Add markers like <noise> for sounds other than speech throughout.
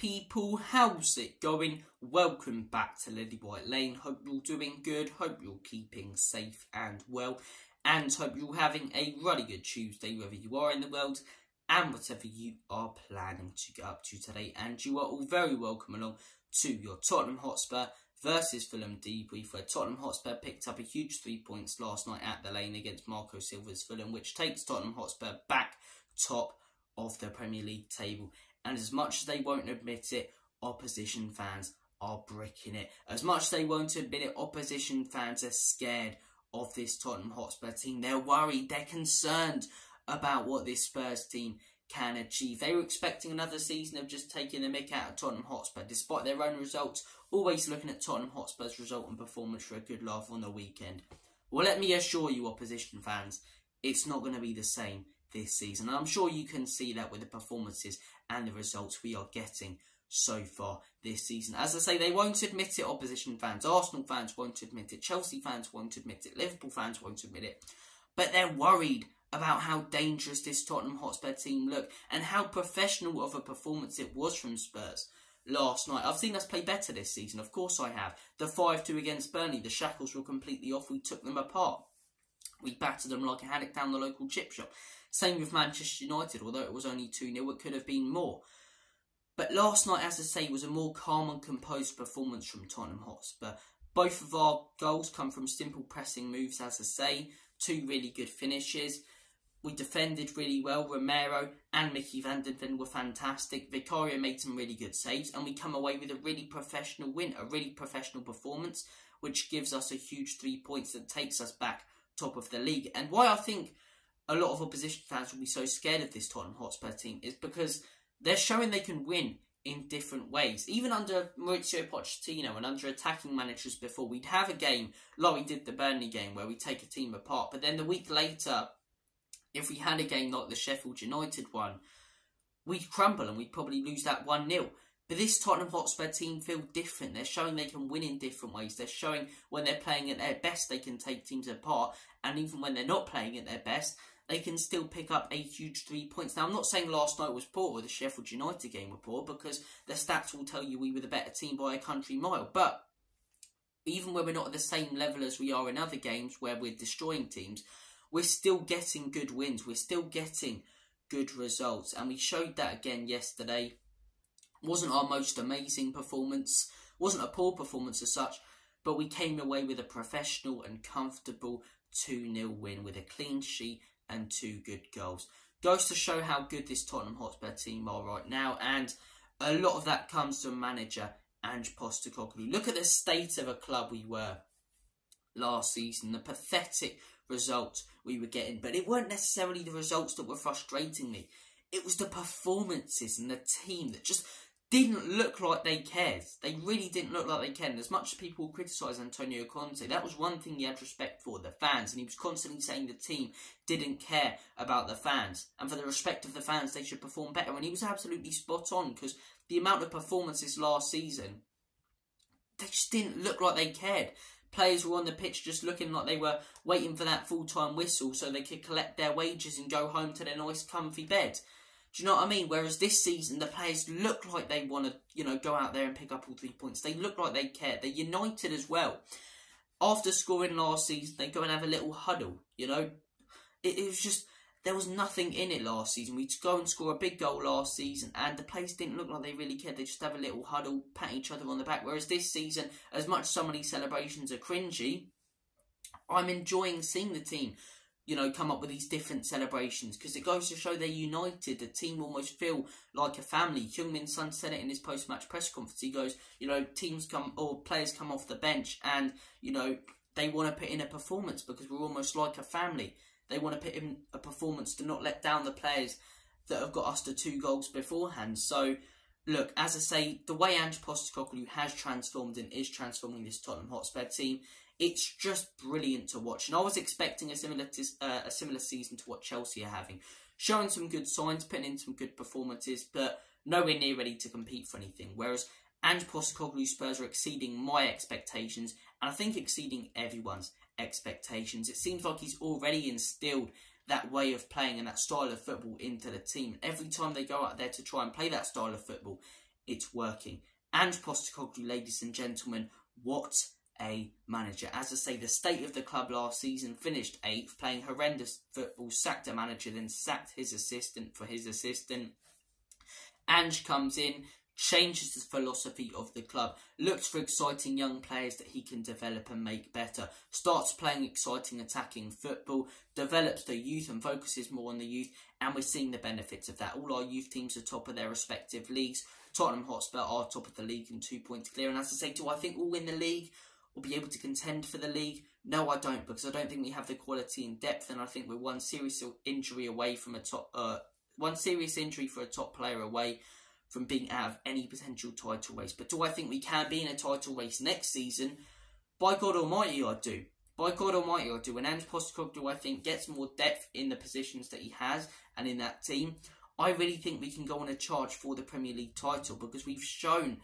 people, how's it going? Welcome back to Lilywhite Lane. Hope you're doing good, hope you're keeping safe and well, and hope you're having a really good Tuesday wherever you are in the world and whatever you are planning to get up to today. And you are all very welcome along to your Tottenham Hotspur versus Fulham debrief, where Tottenham Hotspur picked up a huge three points last night at the lane against Marco Silva's Fulham, which takes Tottenham Hotspur back top of the Premier League table. And as much as they won't admit it, opposition fans are bricking it. As much as they won't admit it, opposition fans are scared of this Tottenham Hotspur team. They're worried, they're concerned about what this Spurs team can achieve. They were expecting another season of just taking the mick out of Tottenham Hotspur, despite their own results, always looking at Tottenham Hotspur's result and performance for a good laugh on the weekend. Well, let me assure you, opposition fans, it's not going to be the same this season. I'm sure you can see that with the performances and the results we are getting so far this season. As I say, they won't admit it, opposition fans. Arsenal fans won't admit it. Chelsea fans won't admit it. Liverpool fans won't admit it. But they're worried about how dangerous this Tottenham Hotspur team look and how professional of a performance it was from Spurs last night. I've seen us play better this season, of course I have. The 5 2 against Burnley, the shackles were completely off, we took them apart. We battered them like a haddock down the local chip shop. Same with Manchester United, although it was only 2 0, it could have been more. But last night, as I say, was a more calm and composed performance from Tottenham Hotspur. Both of our goals come from simple pressing moves, as I say, two really good finishes. We defended really well. Romero and Micky van de Ven were fantastic. Vicario made some really good saves, and we come away with a really professional win, a really professional performance, which gives us a huge three points that takes us back top of the league. And why I think a lot of opposition fans will be so scared of this Tottenham Hotspur team is because they're showing they can win in different ways. Even under Mauricio Pochettino and under attacking managers before, we'd have a game like we did the Burnley game where we take a team apart, but then the week later, if we had a game like the Sheffield United one, we'd crumble and we'd probably lose that 1 0. But this Tottenham Hotspur team feel different. They're showing they can win in different ways. They're showing when they're playing at their best, they can take teams apart. And even when they're not playing at their best, they can still pick up a huge three points. Now, I'm not saying last night was poor or the Sheffield United game were poor because the stats will tell you we were the better team by a country mile. But even when we're not at the same level as we are in other games where we're destroying teams, we're still getting good wins. We're still getting good results. And we showed that again yesterday. Wasn't our most amazing performance, wasn't a poor performance as such, but we came away with a professional and comfortable 2 0 win with a clean sheet and two good goals. Goes to show how good this Tottenham Hotspur team are right now, and a lot of that comes from manager Ange Postecoglou. Look at the state of a club we were last season, the pathetic results we were getting, but it weren't necessarily the results that were frustrating me. It was the performances and the team that just didn't look like they cared. They really didn't look like they cared. And as much as people criticise Antonio Conte, that was one thing he had respect for, the fans. And he was constantly saying the team didn't care about the fans. And for the respect of the fans, they should perform better. And he was absolutely spot on because the amount of performances last season, they just didn't look like they cared. Players were on the pitch just looking like they were waiting for that full time whistle so they could collect their wages and go home to their nice comfy bed. Do you know what I mean? Whereas this season, the players look like they want to, you know, go out there and pick up all three points. They look like they care. They're united as well. After scoring last season, they go and have a little huddle. You know, it, it was just there was nothing in it last season. We'd go and score a big goal last season, and the players didn't look like they really cared. They just have a little huddle, pat each other on the back. Whereas this season, as much as some of these celebrations are cringy, I'm enjoying seeing the team you know, come up with these different celebrations because it goes to show they're united. The team almost feel like a family. Heung-min Son said it in his post-match press conference. He goes, you know, teams come or players come off the bench and you know they want to put in a performance because we're almost like a family. They want to put in a performance to not let down the players that have got us to two goals beforehand. So, look, as I say, the way Ange Postecoglou has transformed and is transforming this Tottenham Hotspur team it's just brilliant to watch. And I was expecting a similar uh, a similar season to what Chelsea are having, showing some good signs, putting in some good performances, but nowhere near ready to compete for anything. Whereas Ange Postecoglou Spurs are exceeding my expectations, and I think exceeding everyone's expectations. It seems like he's already instilled that way of playing and that style of football into the team. Every time they go out there to try and play that style of football, it's working. And Postecoglou, ladies and gentlemen, what a manager. As I say, the state of the club last season finished eighth, playing horrendous football, sacked a manager, then sacked his assistant for his assistant. Ange comes in, changes the philosophy of the club, looks for exciting young players that he can develop and make better, starts playing exciting attacking football, develops the youth and focuses more on the youth, and we're seeing the benefits of that. All our youth teams are top of their respective leagues. Tottenham Hotspur are top of the league and two points clear. And as I say, do I think we'll win the league or be able to contend for the league? No, I don't, because I don't think we have the quality and depth, and I think we're one serious injury away from a top, uh, one serious injury for a top player away from being out of any potential title race. But do I think we can be in a title race next season? By God Almighty, I do. By God Almighty, I do. And Ange Postecoglou, I think, gets more depth in the positions that he has and in that team. I really think we can go on a charge for the Premier League title because we've shown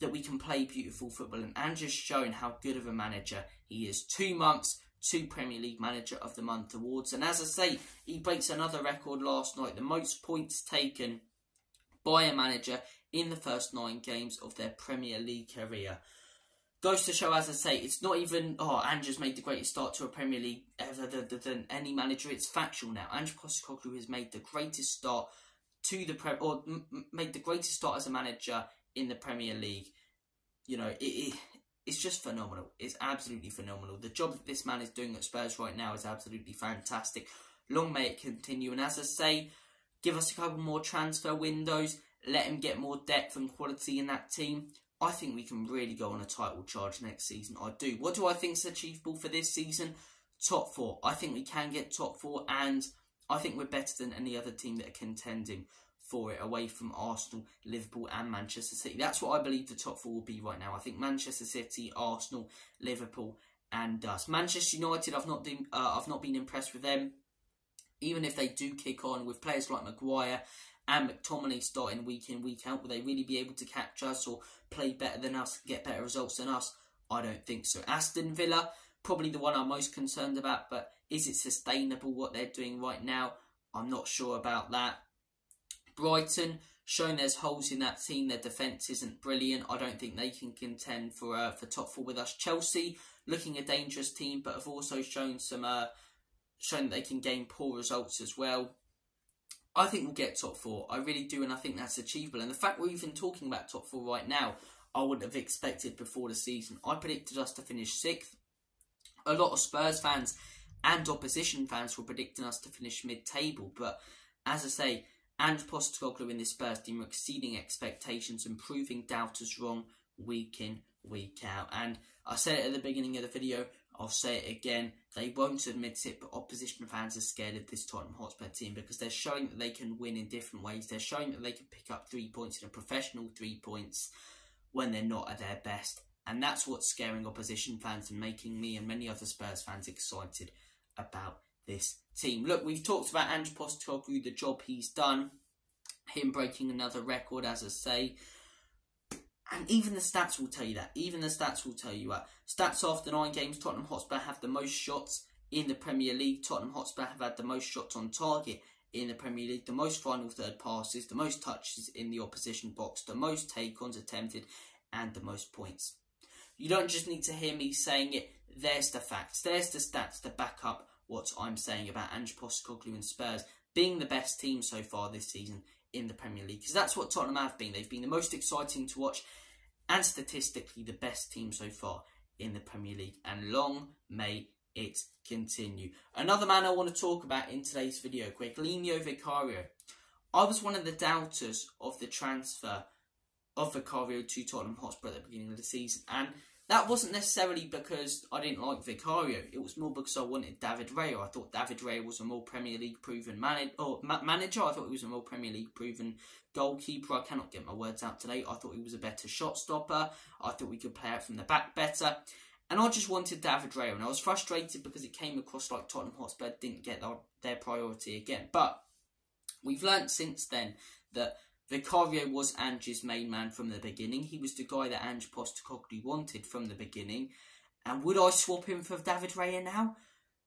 that we can play beautiful football, and has shown how good of a manager he is. Two months, two Premier League Manager of the Month awards, and as I say, he breaks another record last night the most points taken by a manager in the first nine games of their Premier League career. Goes to show, as I say, it's not even, oh, Ange's made the greatest start to a Premier League uh, ever than any manager. It's factual now. Ange Postecoglou has made the greatest start to the Prem, or made the greatest start as a manager in the Premier League. You know, it, it, it's just phenomenal. It's absolutely phenomenal. The job that this man is doing at Spurs right now is absolutely fantastic. Long may it continue. And as I say, give us a couple more transfer windows, let him get more depth and quality in that team. I think we can really go on a title charge next season. I do. What do I think is achievable for this season? Top four. I think we can get top four, and I think we're better than any other team that are contending for it away from Arsenal, Liverpool, and Manchester City. That's what I believe the top four will be right now. I think Manchester City, Arsenal, Liverpool, and us. Manchester United, I've not been, uh, I've not been impressed with them even if they do kick on with players like Maguire and McTominay starting week in, week out, will they really be able to catch us or play better than us, get better results than us? I don't think so. Aston Villa, probably the one I'm most concerned about, but is it sustainable what they're doing right now? I'm not sure about that. Brighton, showing there's holes in that team, their defence isn't brilliant. I don't think they can contend for uh, for top four with us. Chelsea, looking a dangerous team, but have also shown some uh, shown they can gain poor results as well. I think we'll get top four. I really do, and I think that's achievable. And the fact we're even talking about top four right now, I wouldn't have expected before the season. I predicted us to finish sixth. A lot of Spurs fans and opposition fans were predicting us to finish mid-table, but as I say, Ange Postecoglou in this Spurs team are exceeding expectations and proving doubters wrong week in, week out. And I said it at the beginning of the video, I'll say it again. They won't admit it, but opposition fans are scared of this Tottenham Hotspur team because they're showing that they can win in different ways. They're showing that they can pick up three points in a professional three points when they're not at their best. And that's what's scaring opposition fans and making me and many other Spurs fans excited about this team. Look, we've talked about Ange Postecoglou, the job he's done, him breaking another record, as I say. And even the stats will tell you that. Even the stats will tell you that. Stats after nine games, Tottenham Hotspur have the most shots in the Premier League. Tottenham Hotspur have had the most shots on target in the Premier League, the most final third passes, the most touches in the opposition box, the most take-ons attempted, and the most points. You don't just need to hear me saying it. There's the facts. There's the stats to back up what I'm saying about Ange Postecoglou and Spurs being the best team so far this season in the Premier League. Because that's what Tottenham have been. They've been the most exciting to watch and statistically the best team so far in the Premier League. And long may it continue. Another man I want to talk about in today's video, quick, Lino Vicario. I was one of the doubters of the transfer of Vicario to Tottenham Hotspur at the beginning of the season. And that wasn't necessarily because I didn't like Vicario. It was more because I wanted David Raya. I thought David Raya was a more Premier League proven man- or ma- manager. I thought he was a more Premier League proven goalkeeper. I cannot get my words out today. I thought he was a better shot stopper. I thought we could play out from the back better. And I just wanted David Raya. And I was frustrated because it came across like Tottenham Hotspur didn't get their, their priority again. But we've learnt since then that Vicario was Ange's main man from the beginning. He was the guy that Ange Postecoglou wanted from the beginning. And would I swap him for David Raya now?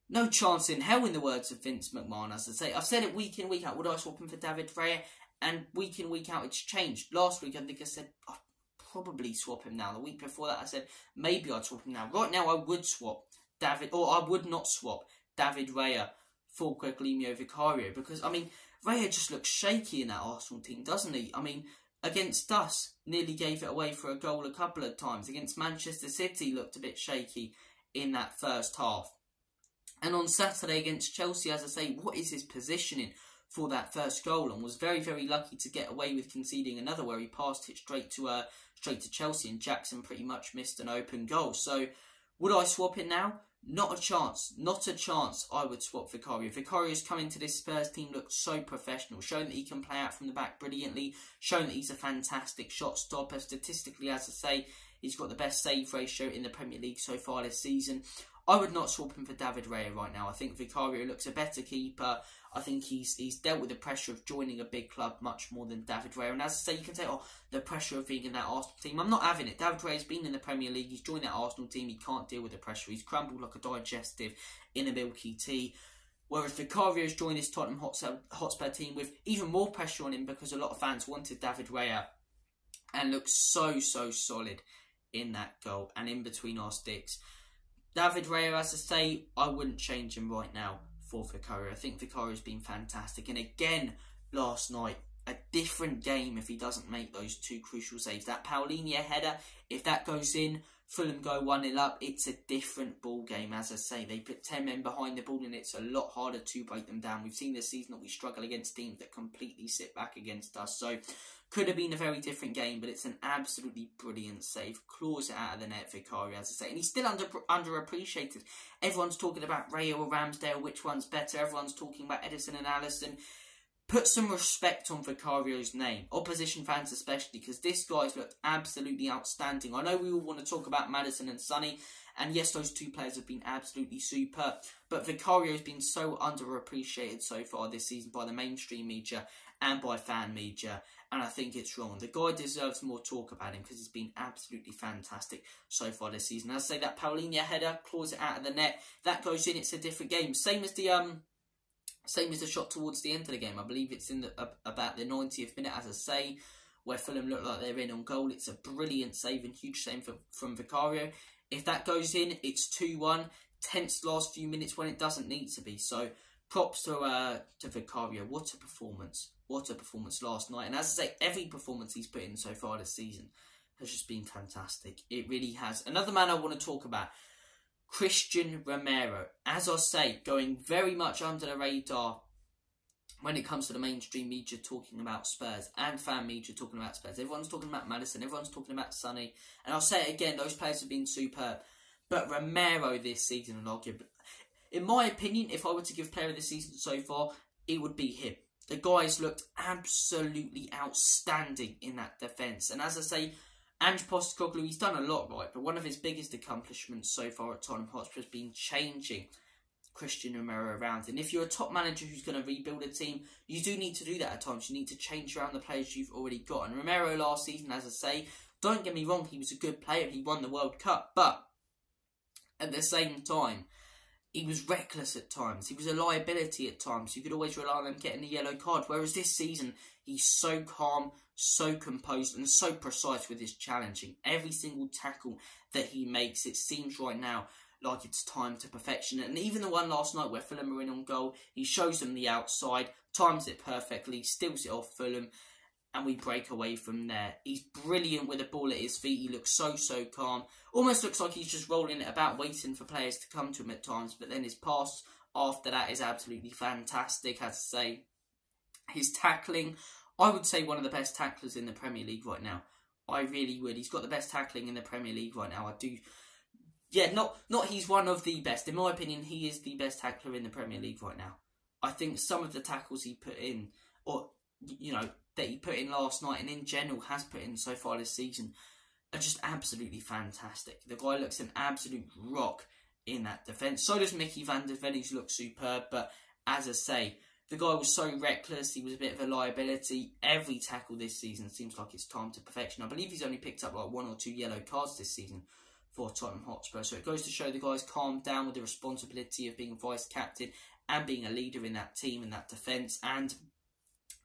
No chance in hell, in the words of Vince McMahon, as I say. I've said it week in, week out. Would I swap him for David Raya? And week in, week out, it's changed. Last week, I think I said I'd probably swap him now. The week before that, I said maybe I'd swap him now. Right now, I would swap David, or I would not swap David Raya for Guglielmo Vicario because, I mean, Raya just looks shaky in that Arsenal team, doesn't he? I mean, against us, nearly gave it away for a goal a couple of times. Against Manchester City, looked a bit shaky in that first half. And on Saturday against Chelsea, as I say, what is his positioning for that first goal? And was very, very lucky to get away with conceding another where he passed it straight to uh, straight to Chelsea, and Jackson pretty much missed an open goal. So, would I swap it now? Not a chance. Not a chance I would swap Vicario. Vicario's coming to this Spurs team looks so professional, showing that he can play out from the back brilliantly, showing that he's a fantastic shot stopper. Statistically, as I say, he's got the best save ratio in the Premier League so far this season. I would not swap him for David Raya right now. I think Vicario looks a better keeper. I think he's he's dealt with the pressure of joining a big club much more than David Raya. And as I say, you can say, oh, the pressure of being in that Arsenal team. I'm not having it. David Raya's been in the Premier League. He's joined that Arsenal team. He can't deal with the pressure. He's crumbled like a digestive in a milky tea. Whereas Vicario's joined this Tottenham Hotspur, Hotspur team with even more pressure on him because a lot of fans wanted David Raya and looks so, so solid in that goal and in between our sticks. David Raya, as I say, I wouldn't change him right now for Vicario. I think Vicario's been fantastic. And again, last night, a different game if he doesn't make those two crucial saves. That Palhinha header, if that goes in, Fulham go 1 0 up, it's a different ball game, as I say. They put 10 men behind the ball and it's a lot harder to break them down. We've seen this season that we struggle against teams that completely sit back against us. So could have been a very different game, but it's an absolutely brilliant save. Claws it out of the net, Vicario, as I say. And he's still under underappreciated. Everyone's talking about Raya or Ramsdale, which one's better. Everyone's talking about Ederson and Alisson. Put some respect on Vicario's name. Opposition fans especially, because this guy's looked absolutely outstanding. I know we all want to talk about Maddison and Sonny, and yes, those two players have been absolutely superb. But Vicario's been so underappreciated so far this season by the mainstream media and by fan media and I think it's wrong. The guy deserves more talk about him because he's been absolutely fantastic so far this season. As I say, that Palhinha header claws it out of the net. That goes in. It's a different game. Same as the um, same as the shot towards the end of the game. I believe it's in the, about the 90th minute, as I say, where Fulham look like they're in on goal. It's a brilliant save and huge save for, from Vicario. If that goes in, it's 2 1. Tense last few minutes when it doesn't need to be. So props to uh, to Vicario. What a performance! What a performance last night. And as I say, every performance he's put in so far this season has just been fantastic. It really has. Another man I want to talk about, Cristian Romero. As I say, going very much under the radar when it comes to the mainstream media talking about Spurs and fan media talking about Spurs. Everyone's talking about Maddison, everyone's talking about Sonny. And I'll say it again, those players have been superb. But Romero this season, and give, in my opinion, if I were to give player of the season so far, it would be him. The guys looked absolutely outstanding in that defence. And as I say, Ange Postecoglou, he's done a lot right, but one of his biggest accomplishments so far at Tottenham Hotspur has been changing Cristian Romero around. And if you're a top manager who's going to rebuild a team, you do need to do that at times. You need to change around the players you've already got. And Romero last season, as I say, don't get me wrong, he was a good player. He won the World Cup. But at the same time, he was reckless at times. He was a liability at times. You could always rely on him getting a yellow card. Whereas this season, he's so calm, so composed, and so precise with his challenging. Every single tackle that he makes, it seems right now like it's time to perfection. And even the one last night where Fulham were in on goal, he shows them the outside, times it perfectly, steals it off Fulham, and we break away from there. He's brilliant with the ball at his feet. He looks so, so calm. Almost looks like he's just rolling it about, waiting for players to come to him at times. But then his pass after that is absolutely fantastic, as I say. His tackling, I would say one of the best tacklers in the Premier League right now. I really would. He's got the best tackling in the Premier League right now. I do. Yeah, not not he's one of the best. In my opinion, he is the best tackler in the Premier League right now. I think some of the tackles he put in, or you know, that he put in last night and in general has put in so far this season are just absolutely fantastic. The guy looks an absolute rock in that defence. So does Micky van der Ven, who's looked superb, but as I say, the guy was so reckless, he was a bit of a liability. Every tackle this season seems like it's time to perfection. I believe he's only picked up like one or two yellow cards this season for Tottenham Hotspur. So it goes to show the guy's calmed down with the responsibility of being vice captain and being a leader in that team and that defence. And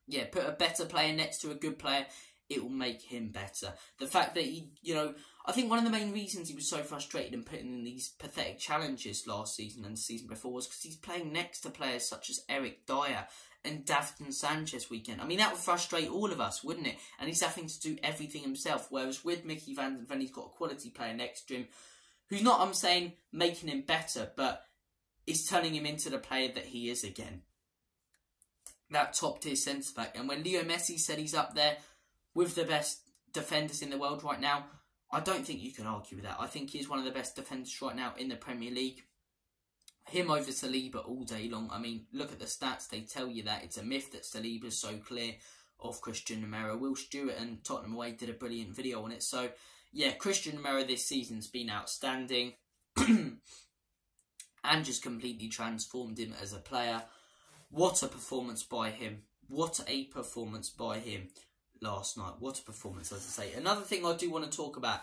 yeah, put a better player next to a good player, it will make him better. The fact that he, you know, I think one of the main reasons he was so frustrated and putting in these pathetic challenges last season and the season before was because he's playing next to players such as Eric Dier and Davinson Sanchez weekend. I mean, that would frustrate all of us, wouldn't it? And he's having to do everything himself. Whereas with Micky Van Ven, he's got a quality player next to him who's not, I'm saying, making him better, but is turning him into the player that he is again. That top tier centre back. And when Leo Messi said he's up there with the best defenders in the world right now, I don't think you can argue with that. I think he's one of the best defenders right now in the Premier League. Him over Saliba all day long. I mean, look at the stats. They tell you that. It's a myth that Saliba's so clear of Cristian Romero. Will Stewart and Tottenham Away did a brilliant video on it. So, yeah, Cristian Romero this season's been outstanding. <clears throat> and just completely transformed him as a player. What a performance by him. What a performance by him last night. What a performance, as I say. Another thing I do want to talk about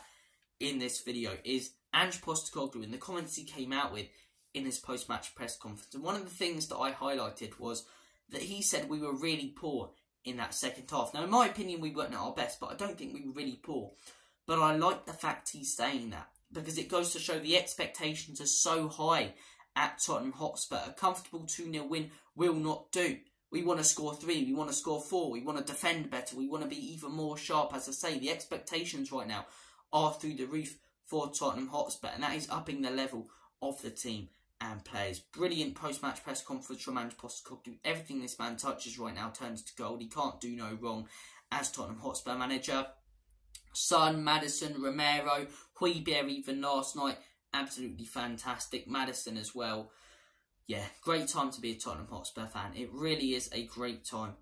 in this video is Ange Postecoglou and the comments he came out with in his post-match press conference. And one of the things that I highlighted was that he said we were really poor in that second half. Now, in my opinion, we weren't at our best, but I don't think we were really poor. But I like the fact he's saying that because it goes to show the expectations are so high at Tottenham Hotspur. A comfortable 2 0 win will not do. We want to score three, we want to score four, we want to defend better, we want to be even more sharp. As I say, the expectations right now are through the roof for Tottenham Hotspur, and that is upping the level of the team and players. Brilliant post-match press conference from Ange Postecoglou. Everything this man touches right now turns to gold. He can't do no wrong as Tottenham Hotspur manager. Son, Maddison, Romero, Højbjerg even last night. Absolutely fantastic. Maddison as well yeah, great time to be a Tottenham Hotspur fan. It really is a great time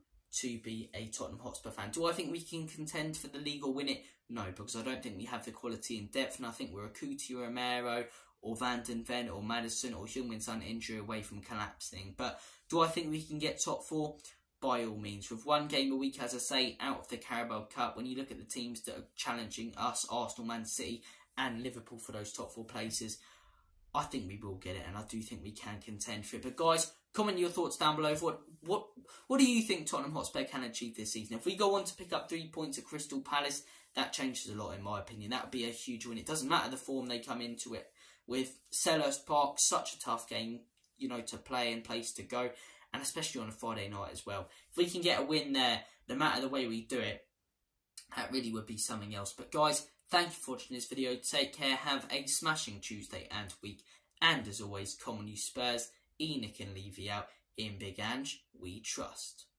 to be a Tottenham Hotspur fan. Do I think we can contend for the league or win it? No, because I don't think we have the quality and depth, and I think we're a Cuti Romero or Van Den Ven or Maddison, or Heung-min Son injury away from collapsing. But do I think we can get top four? By all means. With one game a week, as I say, out of the Carabao Cup, when you look at the teams that are challenging us, Arsenal, Man City, and Liverpool for those top four places, I think we will get it, and I do think we can contend for it. But guys, comment your thoughts down below. What what what do you think Tottenham Hotspur can achieve this season? If we go on to pick up three points at Crystal Palace, that changes a lot in my opinion. That would be a huge win. It doesn't matter the form they come into it with. Selhurst Park, such a tough game, you know, to play and place to go, and especially on a Friday night as well. If we can get a win there, no matter the way we do it, that really would be something else. But guys, Thank you for watching this video. Take care. Have a smashing Tuesday and week. And as always, common you Spurs, ENIC and Levy out. In Big Ange, we trust.